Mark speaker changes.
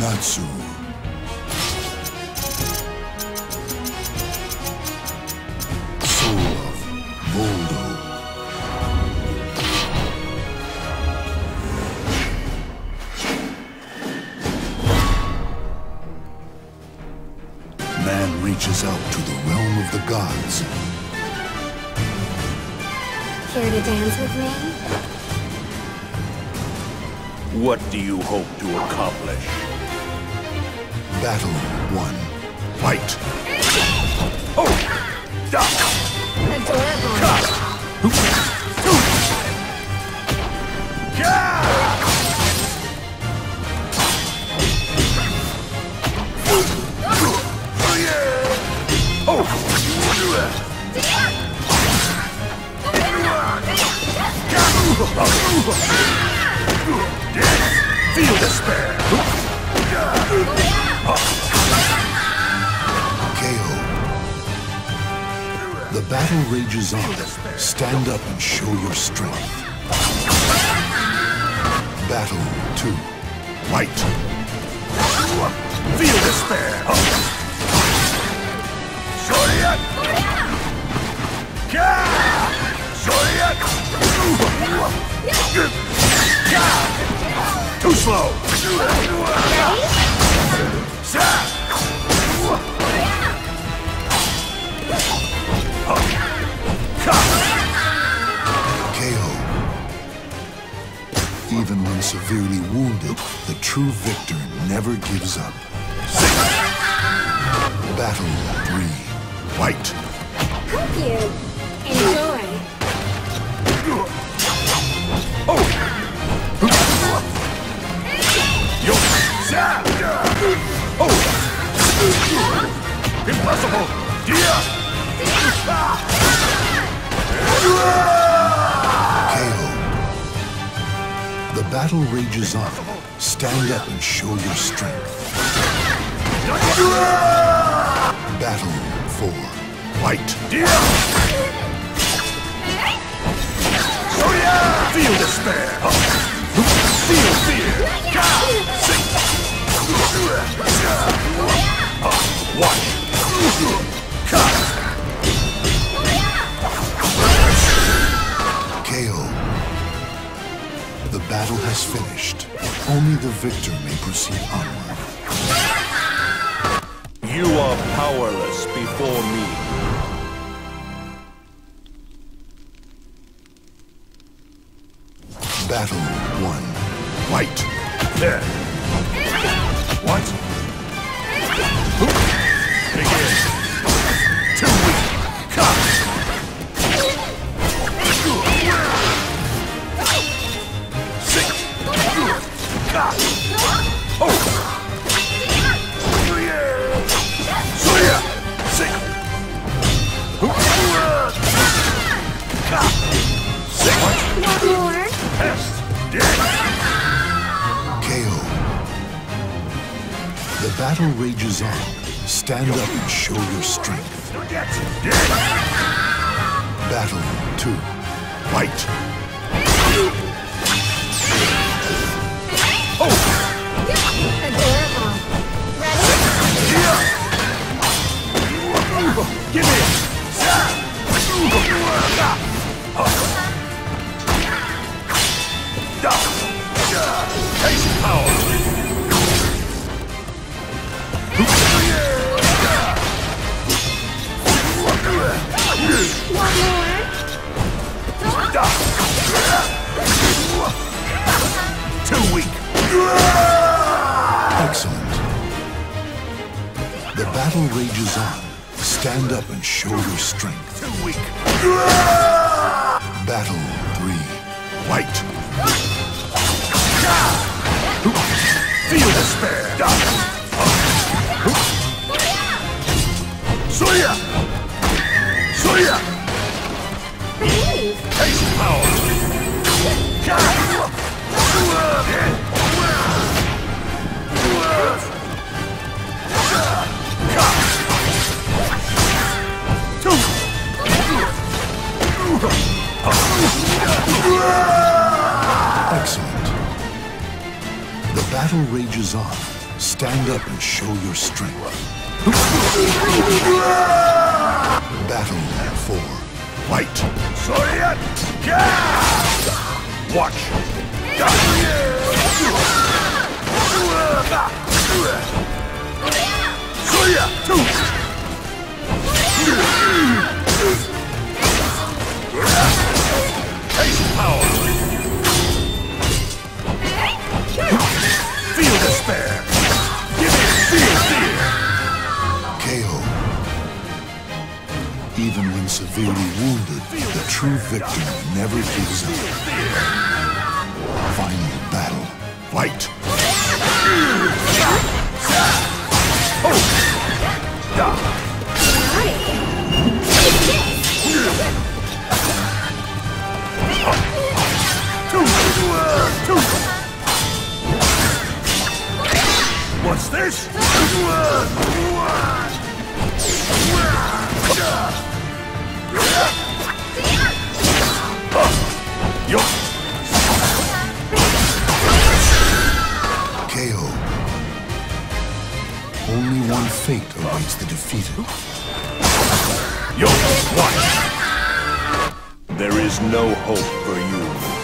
Speaker 1: Natsu. Soul of Voldo. Man reaches out to the realm of the gods.
Speaker 2: Here to dance with me?
Speaker 3: What do you hope to accomplish?
Speaker 1: Battle one. Fight.
Speaker 3: Oh! Da!
Speaker 2: Adorable.
Speaker 3: Feel despair!
Speaker 1: Battle rages on. Stand up and show your strength. Battle two. Fight.
Speaker 3: Feel despair! Ka! Shoryat! Too slow!
Speaker 1: Severely wounded, the true victor never gives up. Battle three. Fight.
Speaker 2: Thank you. Enjoy. Oh!
Speaker 3: Yo! Sa! Oh! Impossible! Dia!
Speaker 1: The battle rages on. Stand up and show your strength. Battle four. Fight. Battle has finished. Only the victor may proceed onward.
Speaker 3: You are powerless before me.
Speaker 1: Battle one. Fight.
Speaker 3: There. What?
Speaker 2: Want more?
Speaker 3: Dead.
Speaker 1: KO. The battle rages on. Stand up and show your strength. Battle two. Fight. Battle rages on. Stand up and show your strength.
Speaker 3: Too weak!
Speaker 1: Battle three. Fight. Battle rages on. Stand up and show your strength. Battle four.
Speaker 3: Fight! Soya! Watch! Soya! Two!
Speaker 1: Severely wounded, the true victim never gives up. Final battle.
Speaker 3: Fight! Oh!
Speaker 1: Only one fate awaits the defeated.
Speaker 3: Yo! Watch! There is no hope for you.